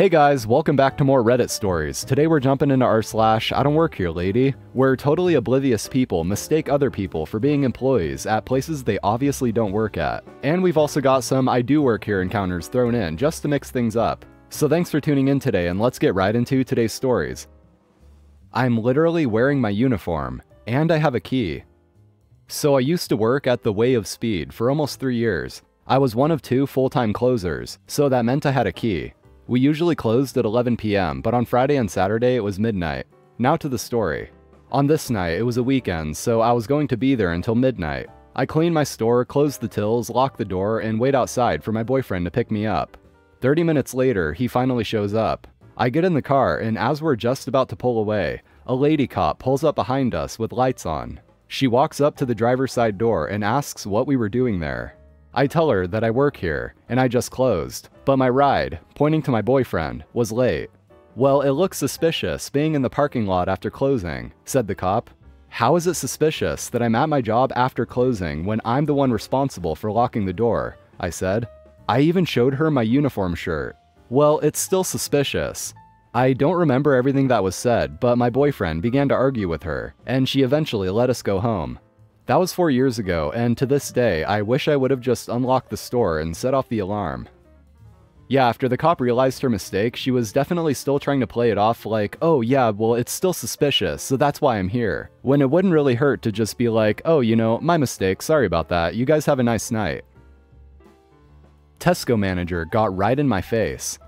Hey guys, welcome back to more Reddit stories. Today we're jumping into r slash I don't work here lady, where totally oblivious people mistake other people for being employees at places they obviously don't work at. And we've also got some I do work here encounters thrown in just to mix things up. So thanks for tuning in today and let's get right into today's stories. I'm literally wearing my uniform, and I have a key. So I used to work at the Way of Speed for almost three years. I was one of two full-time closers, so that meant I had a key. We usually closed at 11 p.m., but on Friday and Saturday it was midnight. Now to the story. On this night, it was a weekend, so I was going to be there until midnight. I clean my store, close the tills, lock the door, and wait outside for my boyfriend to pick me up. 30 minutes later, he finally shows up. I get in the car, and as we're just about to pull away, a lady cop pulls up behind us with lights on. She walks up to the driver's side door and asks what we were doing there. I tell her that I work here, and I just closed, but my ride, pointing to my boyfriend, was late. Well, it looks suspicious being in the parking lot after closing, said the cop. How is it suspicious that I'm at my job after closing when I'm the one responsible for locking the door? I said. I even showed her my uniform shirt. Well, it's still suspicious. I don't remember everything that was said, but my boyfriend began to argue with her, and she eventually let us go home. That was four years ago, and to this day, I wish I would have just unlocked the store and set off the alarm. Yeah, after the cop realized her mistake, she was definitely still trying to play it off like, oh yeah, well it's still suspicious, so that's why I'm here. When it wouldn't really hurt to just be like, oh, you know, my mistake, sorry about that, you guys have a nice night. Tesco manager got right in my face.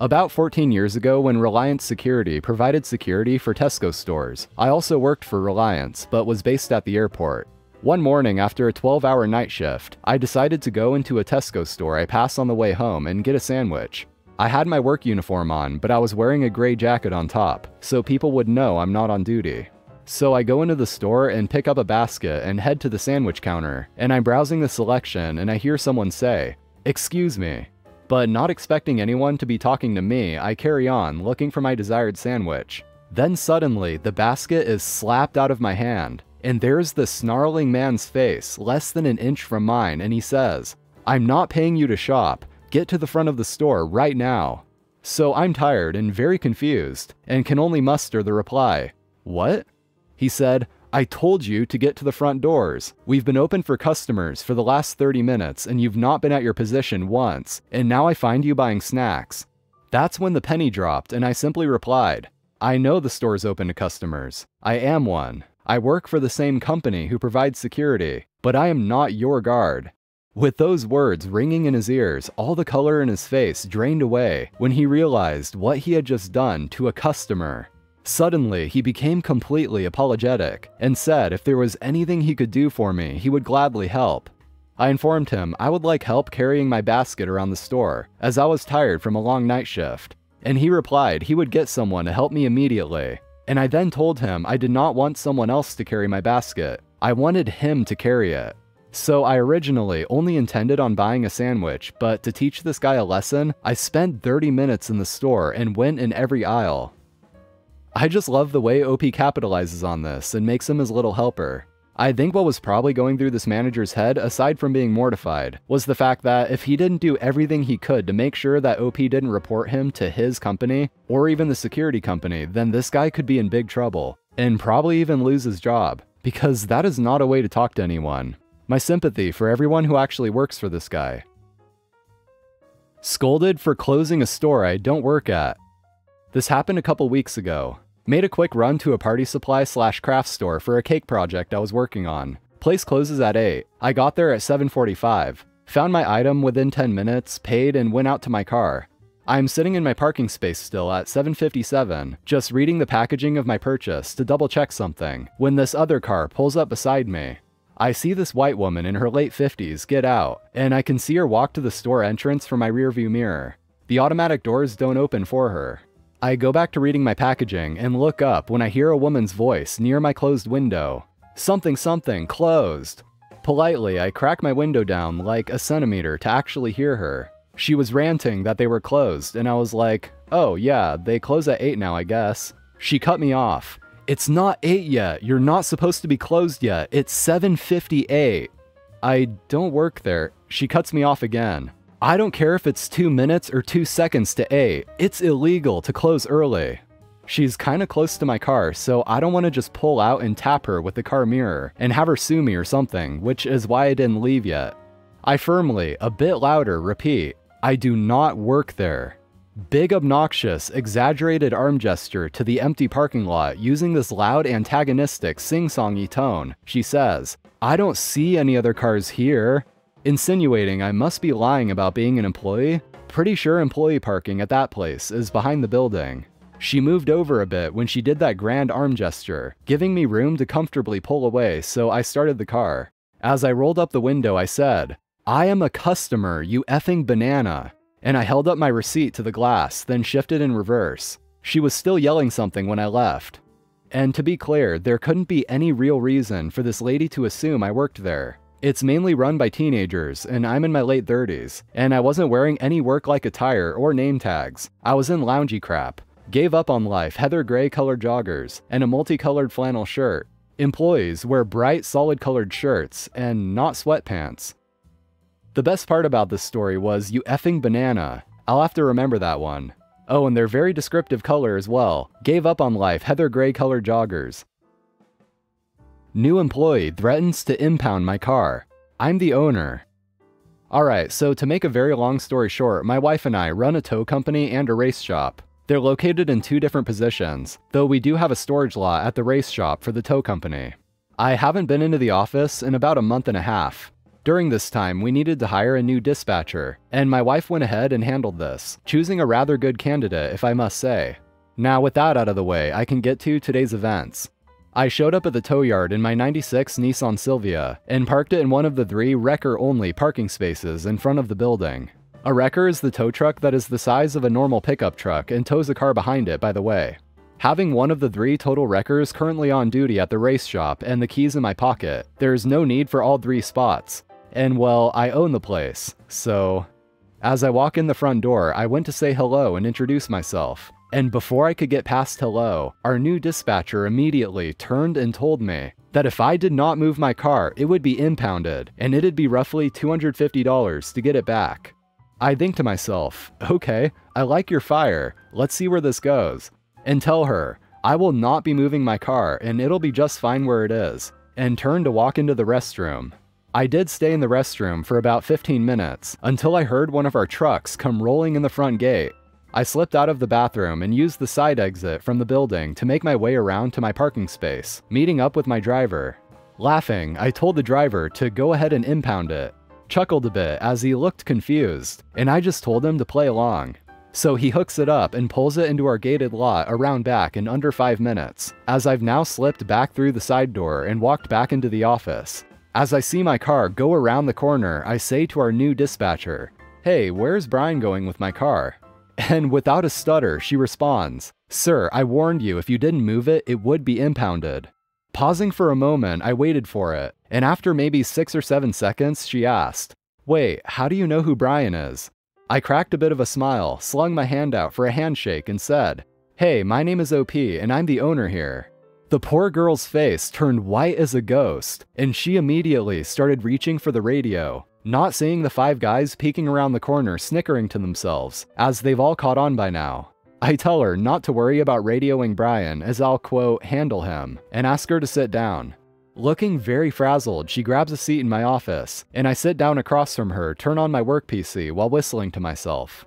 About 14 years ago, when Reliance Security provided security for Tesco stores, I also worked for Reliance, but was based at the airport. One morning after a 12 hour night shift, I decided to go into a Tesco store I passed on the way home and get a sandwich. I had my work uniform on, but I was wearing a gray jacket on top, so people would know I'm not on duty. So I go into the store and pick up a basket and head to the sandwich counter, and I'm browsing the selection and I hear someone say, Excuse me, but not expecting anyone to be talking to me, I carry on, looking for my desired sandwich. Then suddenly, the basket is slapped out of my hand, and there's the snarling man's face, less than an inch from mine, and he says, I'm not paying you to shop. Get to the front of the store right now. So I'm tired and very confused, and can only muster the reply, What? He said, I told you to get to the front doors. We've been open for customers for the last 30 minutes and you've not been at your position once, and now I find you buying snacks. That's when the penny dropped and I simply replied, I know the store's open to customers. I am one. I work for the same company who provides security, but I am not your guard. With those words ringing in his ears, all the color in his face drained away when he realized what he had just done to a customer. Suddenly, he became completely apologetic and said if there was anything he could do for me, he would gladly help. I informed him I would like help carrying my basket around the store, as I was tired from a long night shift, and he replied he would get someone to help me immediately. And I then told him I did not want someone else to carry my basket, I wanted him to carry it. So I originally only intended on buying a sandwich, but to teach this guy a lesson, I spent 30 minutes in the store and went in every aisle, I just love the way OP capitalizes on this and makes him his little helper. I think what was probably going through this manager's head, aside from being mortified, was the fact that if he didn't do everything he could to make sure that OP didn't report him to his company, or even the security company, then this guy could be in big trouble, and probably even lose his job, because that is not a way to talk to anyone. My sympathy for everyone who actually works for this guy. Scolded for closing a store I don't work at. This happened a couple weeks ago. Made a quick run to a party supply slash craft store for a cake project I was working on. Place closes at 8. I got there at 7.45. Found my item within 10 minutes, paid, and went out to my car. I am sitting in my parking space still at 7.57, just reading the packaging of my purchase to double check something, when this other car pulls up beside me. I see this white woman in her late 50s get out, and I can see her walk to the store entrance from my rearview mirror. The automatic doors don't open for her, I go back to reading my packaging and look up when I hear a woman's voice near my closed window. Something something, closed. Politely, I crack my window down like a centimeter to actually hear her. She was ranting that they were closed, and I was like, oh yeah, they close at 8 now, I guess. She cut me off. It's not 8 yet, you're not supposed to be closed yet, it's 7.58. I don't work there. She cuts me off again. I don't care if it's two minutes or two seconds to eight, it's illegal to close early. She's kinda close to my car, so I don't wanna just pull out and tap her with the car mirror and have her sue me or something, which is why I didn't leave yet. I firmly, a bit louder, repeat, I do not work there. Big obnoxious, exaggerated arm gesture to the empty parking lot using this loud antagonistic sing-songy tone. She says, I don't see any other cars here. Insinuating I must be lying about being an employee? Pretty sure employee parking at that place is behind the building. She moved over a bit when she did that grand arm gesture, giving me room to comfortably pull away, so I started the car. As I rolled up the window, I said, I am a customer, you effing banana. And I held up my receipt to the glass, then shifted in reverse. She was still yelling something when I left. And to be clear, there couldn't be any real reason for this lady to assume I worked there. It's mainly run by teenagers, and I'm in my late 30s, and I wasn't wearing any work-like attire or name tags. I was in loungy crap. Gave up on life, heather gray colored joggers, and a multicolored flannel shirt. Employees wear bright, solid colored shirts, and not sweatpants. The best part about this story was you effing banana. I'll have to remember that one. Oh, and their very descriptive color as well. Gave up on life, heather gray colored joggers. New employee threatens to impound my car. I'm the owner. Alright, so to make a very long story short, my wife and I run a tow company and a race shop. They're located in two different positions, though we do have a storage lot at the race shop for the tow company. I haven't been into the office in about a month and a half. During this time, we needed to hire a new dispatcher, and my wife went ahead and handled this, choosing a rather good candidate, if I must say. Now, with that out of the way, I can get to today's events. I showed up at the tow yard in my 96 Nissan Silvia and parked it in one of the three wrecker only parking spaces in front of the building. A wrecker is the tow truck that is the size of a normal pickup truck and tows a car behind it, by the way. Having one of the three total wreckers currently on duty at the race shop and the keys in my pocket, there is no need for all three spots, and well, I own the place, so. As I walk in the front door, I went to say hello and introduce myself. And before I could get past hello, our new dispatcher immediately turned and told me that if I did not move my car, it would be impounded, and it'd be roughly $250 to get it back. I think to myself, okay, I like your fire, let's see where this goes. And tell her, I will not be moving my car and it'll be just fine where it is, and turn to walk into the restroom. I did stay in the restroom for about 15 minutes until I heard one of our trucks come rolling in the front gate. I slipped out of the bathroom and used the side exit from the building to make my way around to my parking space, meeting up with my driver. Laughing, I told the driver to go ahead and impound it. Chuckled a bit as he looked confused, and I just told him to play along. So he hooks it up and pulls it into our gated lot around back in under 5 minutes, as I've now slipped back through the side door and walked back into the office. As I see my car go around the corner, I say to our new dispatcher, Hey, where's Brian going with my car? And without a stutter, she responds, Sir, I warned you if you didn't move it, it would be impounded. Pausing for a moment, I waited for it, and after maybe six or seven seconds, she asked, Wait, how do you know who Brian is? I cracked a bit of a smile, slung my hand out for a handshake, and said, Hey, my name is OP, and I'm the owner here. The poor girl's face turned white as a ghost, and she immediately started reaching for the radio, not seeing the five guys peeking around the corner snickering to themselves, as they've all caught on by now. I tell her not to worry about radioing Brian as I'll quote, handle him, and ask her to sit down. Looking very frazzled, she grabs a seat in my office, and I sit down across from her, turn on my work PC while whistling to myself.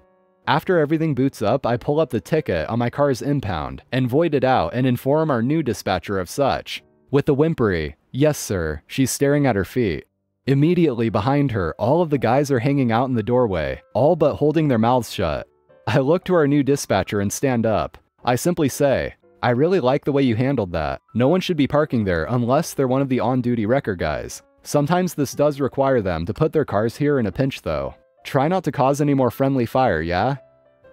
After everything boots up, I pull up the ticket on my car's impound and void it out and inform our new dispatcher of such. With a whimpery, yes sir, she's staring at her feet. Immediately behind her, all of the guys are hanging out in the doorway, all but holding their mouths shut. I look to our new dispatcher and stand up. I simply say, I really like the way you handled that. No one should be parking there unless they're one of the on-duty wrecker guys. Sometimes this does require them to put their cars here in a pinch though. Try not to cause any more friendly fire, yeah?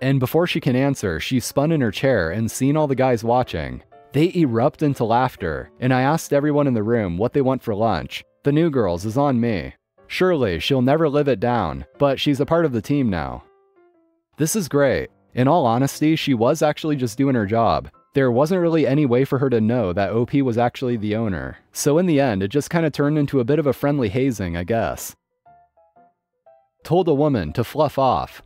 And before she can answer, she's spun in her chair and seen all the guys watching. They erupt into laughter, and I asked everyone in the room what they want for lunch. The new girls is on me. Surely, she'll never live it down, but she's a part of the team now. This is great. In all honesty, she was actually just doing her job. There wasn't really any way for her to know that OP was actually the owner. So in the end, it just kinda turned into a bit of a friendly hazing, I guess. told a woman to fluff off.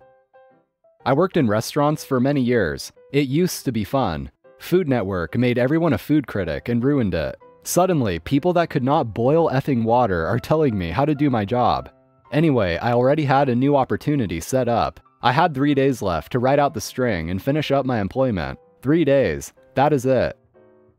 I worked in restaurants for many years. It used to be fun. Food Network made everyone a food critic and ruined it. Suddenly, people that could not boil effing water are telling me how to do my job. Anyway, I already had a new opportunity set up. I had three days left to write out the string and finish up my employment. Three days. That is it.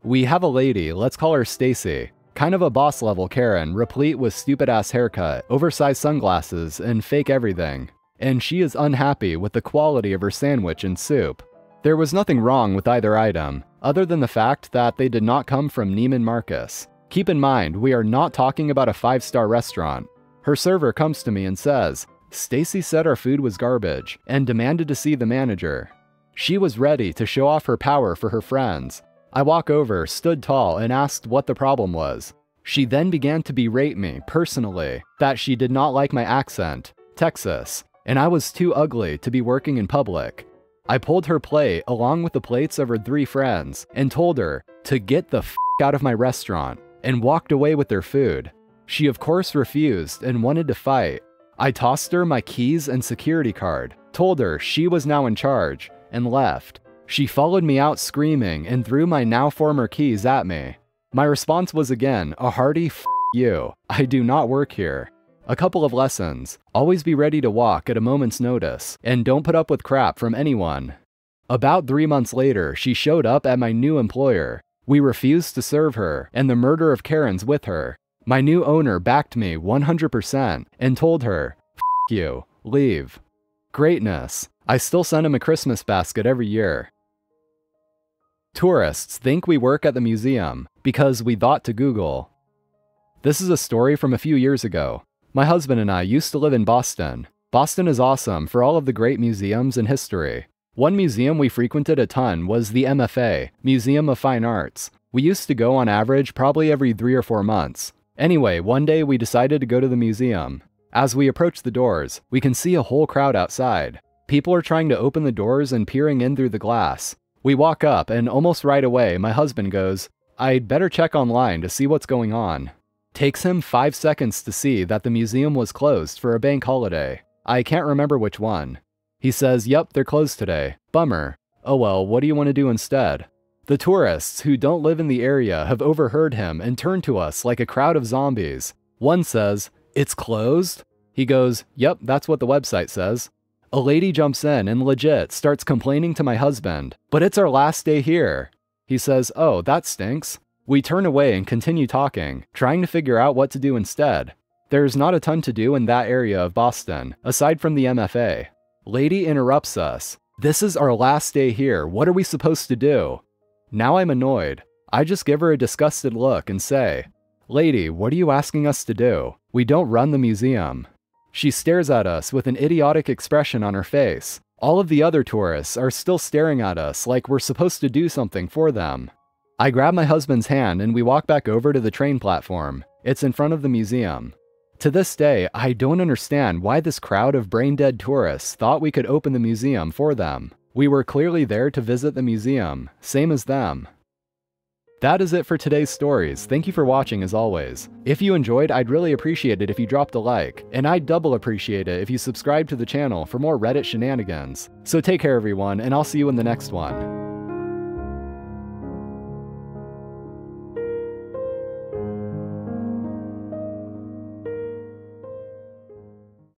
We have a lady, let's call her Stacy. Kind of a boss level Karen, replete with stupid ass haircut, oversized sunglasses, and fake everything. And she is unhappy with the quality of her sandwich and soup. There was nothing wrong with either item, other than the fact that they did not come from Neiman Marcus. Keep in mind, we are not talking about a five star restaurant. Her server comes to me and says, Stacy said our food was garbage and demanded to see the manager. She was ready to show off her power for her friends. I walk over, stood tall, and asked what the problem was. She then began to berate me personally that she did not like my accent, Texas, and I was too ugly to be working in public. I pulled her plate along with the plates of her three friends and told her to get the f out of my restaurant and walked away with their food. She of course refused and wanted to fight. I tossed her my keys and security card, told her she was now in charge, and left. She followed me out screaming and threw my now former keys at me. My response was again a hearty f you. I do not work here. A couple of lessons. Always be ready to walk at a moment's notice, and don't put up with crap from anyone. About three months later, she showed up at my new employer. We refused to serve her, and the murder of Karen's with her. My new owner backed me 100% and told her, you, leave. Greatness. I still send him a Christmas basket every year. Tourists think we work at the museum because we thought to Google. This is a story from a few years ago. My husband and I used to live in Boston. Boston is awesome for all of the great museums and history. One museum we frequented a ton was the MFA, Museum of Fine Arts. We used to go on average probably every three or four months. Anyway, one day we decided to go to the museum. As we approach the doors, we can see a whole crowd outside. People are trying to open the doors and peering in through the glass. We walk up, and almost right away, my husband goes, I'd better check online to see what's going on. Takes him 5 seconds to see that the museum was closed for a bank holiday. I can't remember which one. He says, Yep, they're closed today. Bummer. Oh well, what do you want to do instead? The tourists who don't live in the area have overheard him and turned to us like a crowd of zombies. One says, It's closed? He goes, Yep, that's what the website says. A lady jumps in and legit starts complaining to my husband, but it's our last day here. He says, Oh, that stinks. We turn away and continue talking, trying to figure out what to do instead. There's not a ton to do in that area of Boston, aside from the MFA. Lady interrupts us. This is our last day here, what are we supposed to do? Now I'm annoyed. I just give her a disgusted look and say, Lady, what are you asking us to do? We don't run the museum. She stares at us with an idiotic expression on her face. All of the other tourists are still staring at us like we're supposed to do something for them. I grab my husband's hand and we walk back over to the train platform. It's in front of the museum. To this day, I don't understand why this crowd of brain dead tourists thought we could open the museum for them. We were clearly there to visit the museum, same as them. That is it for today's stories. Thank you for watching as always. If you enjoyed, I'd really appreciate it if you dropped a like, and I'd double appreciate it if you subscribe to the channel for more Reddit shenanigans. So take care everyone, and I'll see you in the next one.